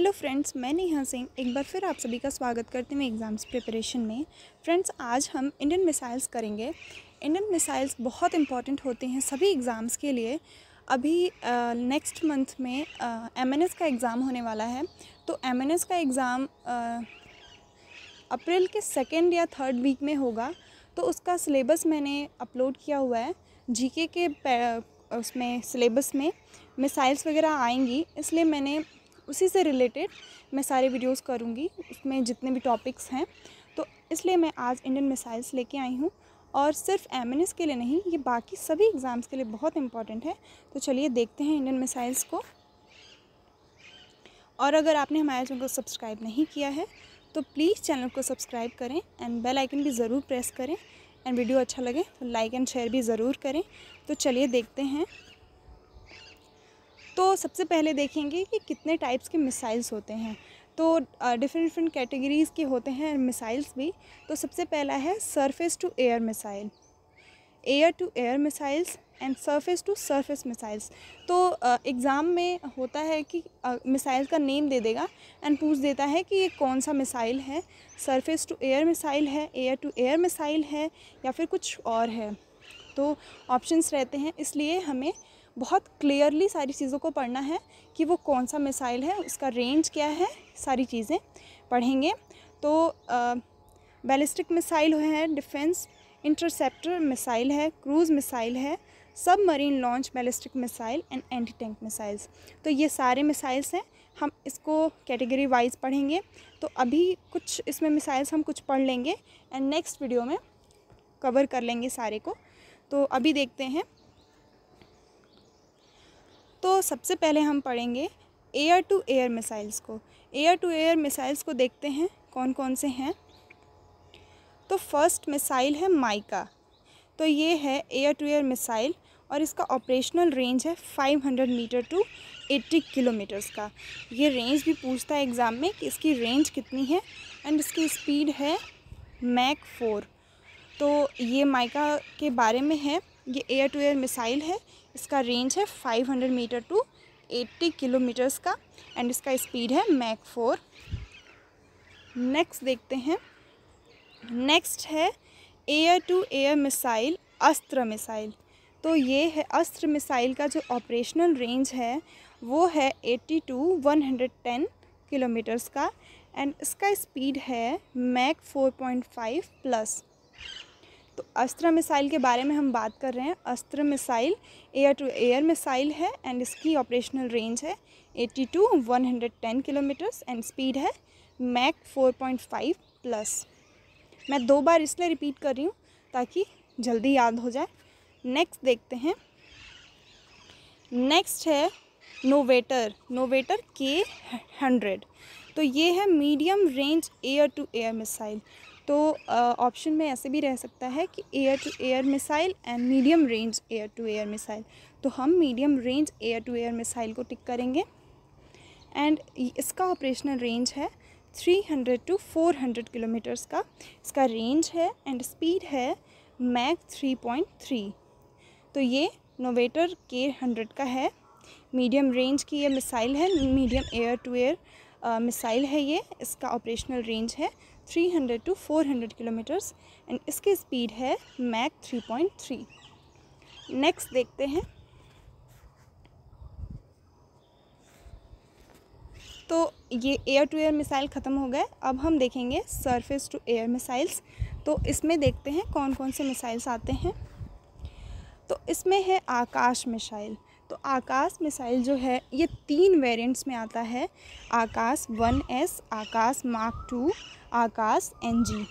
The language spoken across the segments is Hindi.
हेलो फ्रेंड्स, मैं नेहा सिंह एक बार फिर आप सभी का स्वागत करती हूँ एग्ज़ाम्स प्रिपरेशन में। फ्रेंड्स, आज हम इंडियन मिसाइल्स करेंगे। इंडियन मिसाइल्स बहुत इंपॉर्टेंट होते हैं सभी एग्ज़ाम्स के लिए। अभी नेक्स्ट मंथ में एम एन एस का एग्ज़ाम होने वाला है। तो एम एन एस का एग्ज़ाम अप्रैल के सेकेंड या थर्ड वीक में होगा। तो उसका सिलेबस मैंने अपलोड किया हुआ है। जीके के उसमें सिलेबस में मिसाइल्स वगैरह आएँगी, इसलिए मैंने उसी से रिलेटेड मैं सारे वीडियोस करूँगी, उसमें जितने भी टॉपिक्स हैं। तो इसलिए मैं आज इंडियन मिसाइल्स लेके आई हूँ और सिर्फ़ एमएनएस के लिए नहीं, ये बाकी सभी एग्ज़ाम्स के लिए बहुत इंपॉर्टेंट है। तो चलिए देखते हैं इंडियन मिसाइल्स को। और अगर आपने हमारे चैनल को सब्सक्राइब नहीं किया है तो प्लीज़ चैनल को सब्सक्राइब करें एंड बेल आइकन भी ज़रूर प्रेस करें। एंड वीडियो अच्छा लगे तो लाइक एंड शेयर भी ज़रूर करें। तो चलिए देखते हैं। तो सबसे पहले देखेंगे कि कितने टाइप्स के मिसाइल्स होते हैं। तो डिफरेंट डिफरेंट कैटेगरीज़ के होते हैं मिसाइल्स भी। तो सबसे पहला है surface to air missile air to air missiles and surface to surface missiles तो एग्ज़ाम में होता है कि मिसाइल का नेम दे देगा एंड पूछ देता है कि ये कौन सा मिसाइल है। सरफेस टू एयर मिसाइल है एयर टू एयर मिसाइल है या फिर कुछ और है। तो ऑप्शंस रहते हैं, इसलिए हमें बहुत क्लियरली सारी चीज़ों को पढ़ना है कि वो कौन सा मिसाइल है, उसका रेंज क्या है, सारी चीज़ें पढ़ेंगे। तो बैलिस्टिक मिसाइल है डिफेंस इंटरसेप्टर मिसाइल है क्रूज़ मिसाइल है submarine launch ballistic missile and anti tank missiles तो ये सारे मिसाइल्स हैं, हम इसको कैटेगरी वाइज पढ़ेंगे। तो अभी कुछ इसमें मिसाइल्स हम कुछ पढ़ लेंगे एंड नेक्स्ट वीडियो में कवर कर लेंगे सारे को। तो अभी देखते हैं। तो सबसे पहले हम पढ़ेंगे एयर टू एयर मिसाइल्स को। एयर टू एयर मिसाइल्स को देखते हैं कौन कौन से हैं? तो फ़र्स्ट मिसाइल है माइका। तो ये है एयर टू एयर मिसाइल और इसका ऑपरेशनल रेंज है 500 मीटर टू 80 किलोमीटर्स का। ये रेंज भी पूछता है एग्ज़ाम में कि इसकी रेंज कितनी है एंड इसकी स्पीड है मैक फोर तो ये माइका के बारे में है, ये एयर टू एयर मिसाइल है इसका रेंज है 500 मीटर टू 80 किलोमीटर्स का एंड इसका स्पीड है मैक फोर नेक्स्ट देखते हैं। नेक्स्ट है air to air missile Astra missile तो ये है अस्त्र मिसाइल का जो ऑपरेशनल रेंज है, वो है 80 टू 110 किलोमीटर्स का एंड इसका स्पीड है मैक 4.5 प्लस तो अस्त्र मिसाइल के बारे में हम बात कर रहे हैं। Astra missile, air to air missile है एंड इसकी ऑपरेशनल रेंज है 80 टू 110 किलोमीटर्स एंड स्पीड है मैक 4.5 प्लस मैं दो बार इसलिए रिपीट कर रही हूँ ताकि जल्दी याद हो जाए। नेक्स्ट देखते हैं। नेक्स्ट है नोवेटर नोवेटर के हंड्रेड तो ये है medium range air to air missile तो ऑप्शन में ऐसे भी रह सकता है कि air to air missile and medium range air to air missile तो हम medium range air to air missile को टिक करेंगे. एंड इसका ऑपरेशनल रेंज है 300 टू 400 किलोमीटर्स का. इसका रेंज है एंड स्पीड है मैक 3.3 तो ये नोवेटर के हंड्रेड का है. मीडियम रेंज की ये मिसाइल है medium air to air missile है ये, इसका ऑपरेशनल रेंज है 300 टू 400 किलोमीटर्स एंड इसकी स्पीड है मैक 3.3 नेक्स्ट देखते हैं। तो ये एयर टू एयर मिसाइल ख़त्म हो गए, अब हम देखेंगे सरफेस टू एयर मिसाइल्स। तो इसमें देखते हैं कौन कौन से मिसाइल्स आते हैं। तो इसमें है आकाश मिसाइल। आकाश मिसाइल जो है, ये तीन वेरिएंट्स में आता है। Akash one S, Akash mark two, Akash N G.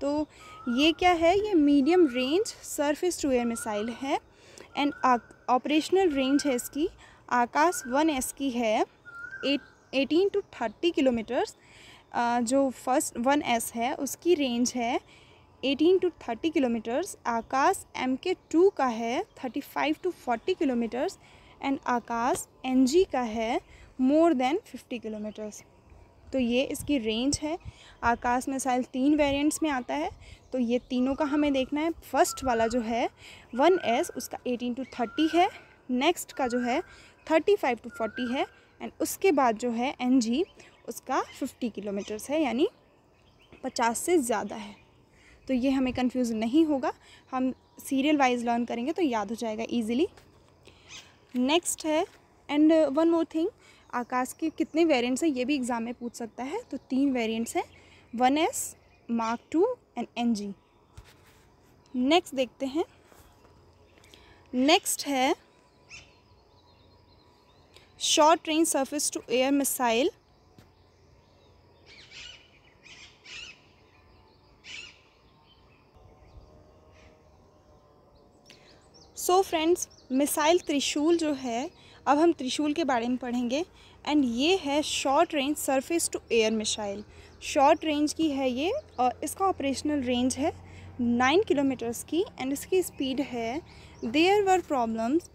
तो ये क्या है? ये medium range surface to air missile है। एंड ऑपरेशनल रेंज है इसकी। आकाश वन एस की है। एटीन टू थर्टी किलोमीटर्स जो फ़र्स्ट वन एस है, उसकी रेंज है। Eighteen to thirty kilometres Akash M K two का है। Thirty five to forty kilometres and Akash N G का है मोर देन फिफ्टी किलोमीटर्स तो ये इसकी रेंज है। आकाश मिसाइल तीन वेरिएंट्स में आता है। तो ये तीनों का हमें देखना है। फ़र्स्ट वाला जो है वन एस उसका एटीन टू थर्टी है। नेक्स्ट का जो है थर्टी फाइव टू फोर्टी है। एंड उसके बाद जो है एन जी उसका फिफ्टी किलोमीटर्स है। यानी पचास से ज़्यादा है। तो ये हमें कंफ्यूज नहीं होगा। हम सीरियल वाइज लर्न करेंगे तो याद हो जाएगा ईजिली नेक्स्ट है and one more thing Akash के कितने वेरिएंट्स हैं ये भी एग्ज़ाम में पूछ सकता है तो तीन वेरिएंट्स हैं one S mark two and N G next देखते हैं। नेक्स्ट है short range surface to air missile so friends missile Trishul जो है, अब हम त्रिशूल के बारे में पढ़ेंगे। एंड ये है short range surface to air missile short range की है ये, और इसका ऑपरेशनल रेंज है नाइन किलोमीटर्स की एंड इसकी स्पीड है there were problems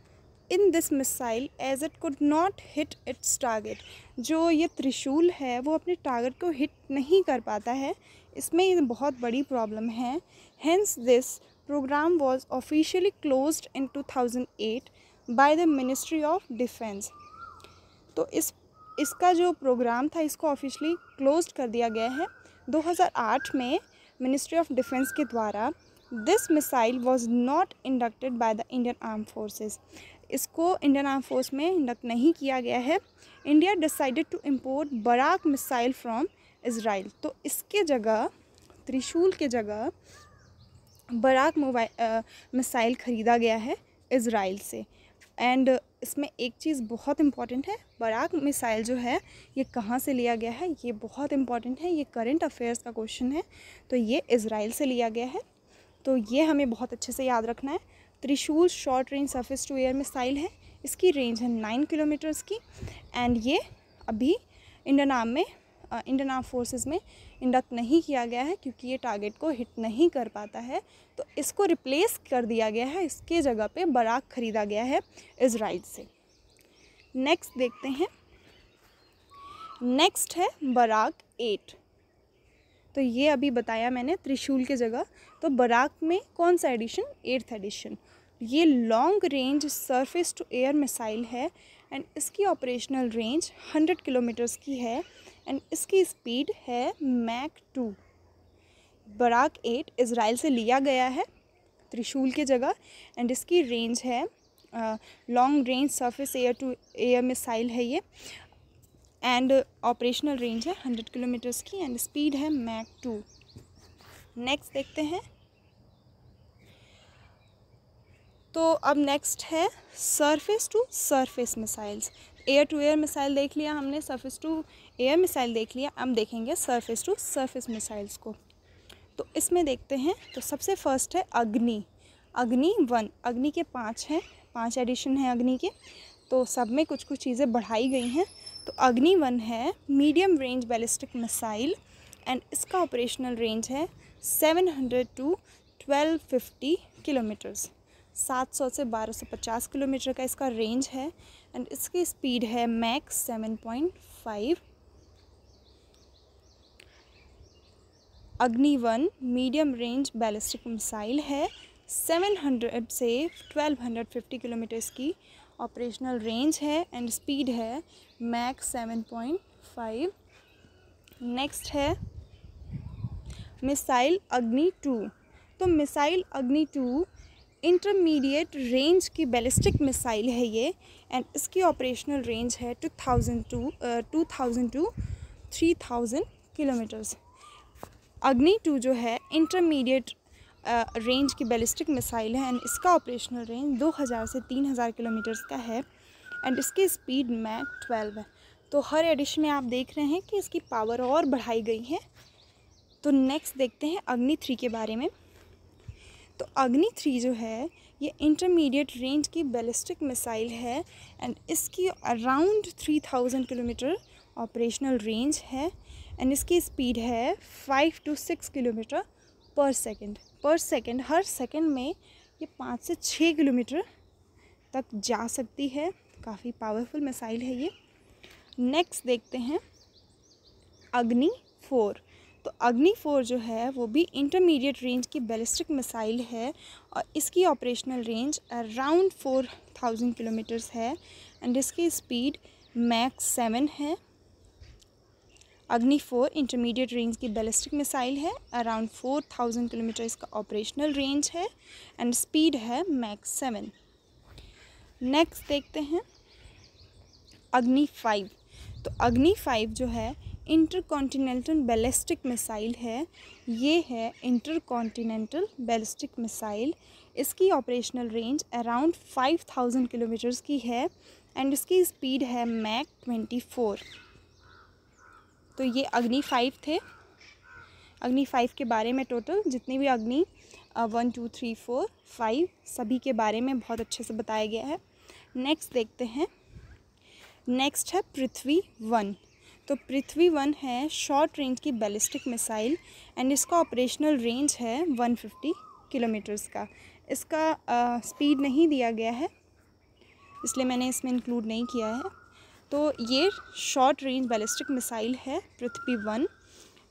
in this missile as it could not hit its target जो ये त्रिशूल है, वो अपने टारगेट को हिट नहीं कर पाता है। इसमें ये बहुत बड़ी प्रॉब्लम है। Hence this programme was officially close in 2008 by the ministry of defence तो इस, इसका जो प्रोग्राम था, इसको ऑफिशियली क्लोज कर दिया गया है। 2008 में मिनिस्ट्री ऑफ़ डिफेंस के द्वारा this missile was not inducted by the Indian arm forces इसको इंडियन आर्म फोर्स में इंडक्ट नहीं किया गया है। India decided to import Barak missile from Israel तो इसके जगह, त्रिशूल के जगह बराक मिसाइल ख़रीदा गया है इसराइल से। एंड इसमें एक चीज़ बहुत इंपॉर्टेंट है, बराक मिसाइल जो है, ये कहाँ से लिया गया है? ये बहुत इंपॉर्टेंट है, ये करंट अफेयर्स का क्वेश्चन है तो ये इसराइल से लिया गया है। तो ये हमें बहुत अच्छे से याद रखना है, Trishul short range surface to air missile है, इसकी रेंज है नाइन किलोमीटर्स की। एंड ये अभी इंडियन आर्म में इंडियन आर्म फोर्सेस में इंडक्ट नहीं किया गया है क्योंकि ये टारगेट को हिट नहीं कर पाता है तो इसको रिप्लेस कर दिया गया है, इसके जगह पे बराक ख़रीदा गया है इसराइल से। नेक्स्ट देखते हैं। नेक्स्ट है बराक एट तो ये अभी बताया मैंने त्रिशूल के जगह। तो बराक में कौन सा एडिशन एट्थ एडिशन ये long range surface to air missile है एंड इसकी ऑपरेशनल रेंज 100 किलोमीटर्स की है। एंड इसकी स्पीड है Mach two Barak eight Israel से लिया गया है, त्रिशूल के जगह. एंड इसकी रेंज है long range surface air to air missile है ये. एंड ऑपरेशनल रेंज है हंड्रेड किलोमीटर्स की एंड स्पीड है मैक टू नेक्स्ट देखते हैं. तो अब नेक्स्ट है surface to surface missiles air to air missile देख लिया हमने सरफेस टू एयर मिसाइल देख लिया, अब देखेंगे सरफेस टू सरफेस मिसाइल्स को। तो इसमें देखते हैं तो सबसे फ़र्स्ट है अग्नि। अग्नि वन अग्नि के पाँच हैं, पाँच एडिशन हैं अग्नि के। तो सब में कुछ कुछ चीज़ें बढ़ाई गई हैं। तो अग्नि वन है medium range ballistic missile and इसका ऑपरेशनल रेंज है seven hundred to twelve fifty kilometres सात सौ से बारह सौ पचास किलोमीटर का इसका रेंज है। एंड इसकी स्पीड है Mach seven point five Agni one medium range ballistic missile है. 700 से 1250 किलोमीटर्स की ऑपरेशनल रेंज है एंड स्पीड है मैक्स 7.5 नेक्स्ट है मिसाइल अग्नि टू तो missile Agni two intermediate range की बैलिस्टिक मिसाइल है ये एंड इसकी ऑपरेशनल रेंज है two thousand to two thousand to three thousand kilometres Agni two जो है इंटरमीडिएट रेंज की बैलिस्टिक मिसाइल है एंड इसका ऑपरेशनल रेंज 2000 से 3000 किलोमीटर्स का है एंड इसकी स्पीड मैक 12 है. तो हर एडिशन में आप देख रहे हैं कि इसकी पावर और बढ़ाई गई है। तो नेक्स्ट देखते हैं अग्नि थ्री के बारे में। तो अग्नि थ्री जो है, ये इंटरमीडिएट रेंज की बैलिस्टिक मिसाइल है एंड इसकी around three thousand kilometre operational range है एंड इसकी स्पीड है five to six kilometre per second per second her second में ये पाँच से छः किलोमीटर तक जा सकती है। काफ़ी पावरफुल मिसाइल है ये। नेक्स्ट देखते हैं, अग्नि फोर तो अग्नि फोर जो है, वो भी इंटरमीडिएट रेंज की बैलिस्टिक मिसाइल है और इसकी operational range around four thousand kilometres है एंड इसकी स्पीड मैक्स सेवन है। अग्नि फोर इंटरमीडिएट रेंज की बैलिस्टिक मिसाइल है अराउंड फोर थाउज़ेंड किलोमीटर इसका ऑपरेशनल रेंज है एंड स्पीड है मैक्स सेवन नेक्स्ट देखते हैं, अग्नि फाइव तो अग्नि फाइव जो है इंटरकॉन्टिनेंटल बैलिस्टिक मिसाइल है। ये है इंटरकॉन्टिनेंटल बैलिस्टिक मिसाइल। इसकी operational range around five thousand kilometres की है एंड इसकी स्पीड है मैक ट्वेंटी फोर। तो ये अग्नि फाइव थे। अग्नि फाइव के बारे में टोटल जितनी भी Agni one, two, three, four, five, सभी के बारे में बहुत अच्छे से बताया गया है। नेक्स्ट देखते हैं। नेक्स्ट है पृथ्वी वन। तो पृथ्वी वन है शॉर्ट रेंज की बैलिस्टिक मिसाइल एंड इसका ऑपरेशनल रेंज है 150 किलोमीटर्स का। इसका स्पीड नहीं दिया गया है, इसलिए मैंने इसमें इंक्लूड नहीं किया है। तो ये शॉर्ट रेंज बैलिस्टिक मिसाइल है Prithvi one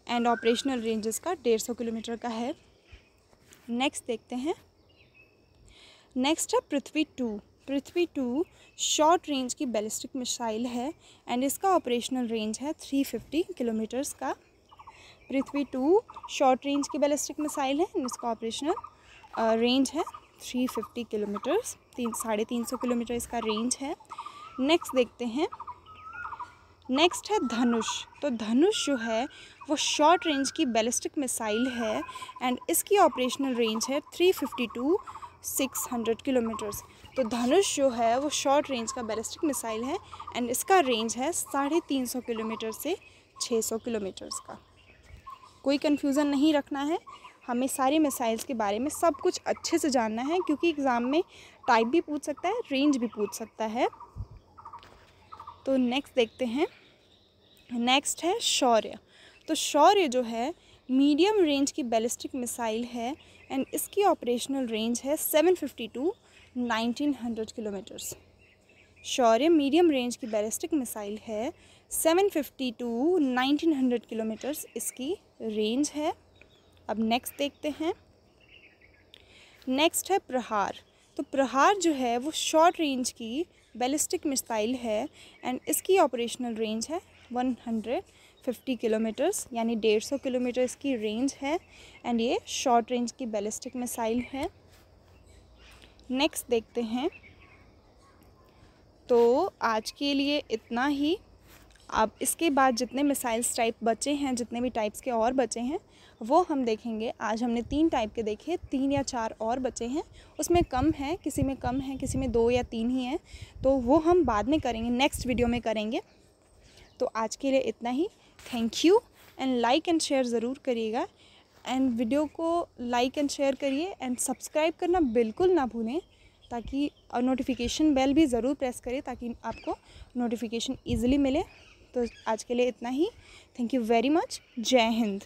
and operational range इसका डेढ़ सौ किलोमीटर का है। नेक्स्ट देखते हैं। नेक्स्ट है Prithvi two. Prithvi two short range की बैलिस्टिक मिसाइल है एंड इसका ऑपरेशनल रेंज है 350 किलोमीटर्स का। पृथ्वी टू शॉर्ट रेंज की बैलिस्टिक मिसाइल है एंड इसका ऑपरेशनल रेंज है 350 किलोमीटर्स, तीन, साढ़े तीन सौ किलोमीटर इसका रेंज है। नेक्स्ट देखते हैं। नेक्स्ट है धनुष। तो धनुष जो है, वो शॉर्ट रेंज की बैलिस्टिक मिसाइल है एंड इसकी ऑपरेशनल रेंज है 350 टू 600 किलोमीटर्स। तो धनुष जो है, वो शॉर्ट रेंज का बैलिस्टिक मिसाइल है एंड इसका रेंज है साढ़े तीन सौ किलोमीटर से छः सौ किलोमीटर्स का। कोई कन्फ्यूज़न नहीं रखना है। हमें सारी मिसाइल्स के बारे में सब कुछ अच्छे से जानना है क्योंकि एग्ज़ाम में टाइप भी पूछ सकता है रेंज भी पूछ सकता है। तो नेक्स्ट देखते हैं। नेक्स्ट है शौर्य। तो शौर्य जो है मीडियम रेंज की बैलिस्टिक मिसाइल है एंड इसकी ऑपरेशनल रेंज है 750 to 1900 kilometres. Shaurya medium range की बैलिस्टिक मिसाइल है। 750 टू 1900 किलोमीटर्स इसकी रेंज है। अब नेक्स्ट देखते हैं। नेक्स्ट है प्रहार। तो प्रहार जो है, वो शॉर्ट रेंज की बैलिस्टिक मिसाइल है एंड इसकी ऑपरेशनल रेंज है 150 किलोमीटर्स, यानी डेढ़ सौ किलोमीटर इसकी रेंज है एंड ये शॉर्ट रेंज की बैलिस्टिक मिसाइल है। नेक्स्ट देखते हैं। तो आज के लिए इतना ही। अब इसके बाद जितने मिसाइल्स टाइप बचे हैं, जितने भी टाइप्स के और बचे हैं, वो हम देखेंगे। आज हमने तीन टाइप के देखे, तीन या चार और बचे हैं। उसमें कम है, किसी में कम है, किसी में दो या तीन ही हैं। तो वो हम बाद में करेंगे नेक्स्ट वीडियो में करेंगे। तो आज के लिए इतना ही। Thank you and like and share ज़रूर करिएगा। एंड वीडियो को लाइक एंड शेयर करिए एंड सब्सक्राइब करना बिल्कुल ना भूलें, ताकि नोटिफिकेशन बेल भी ज़रूर प्रेस करें, ताकि आपको नोटिफिकेशन ईजिली मिले। तो आज के लिए इतना ही। थैंक यू वेरी मच जय हिंद।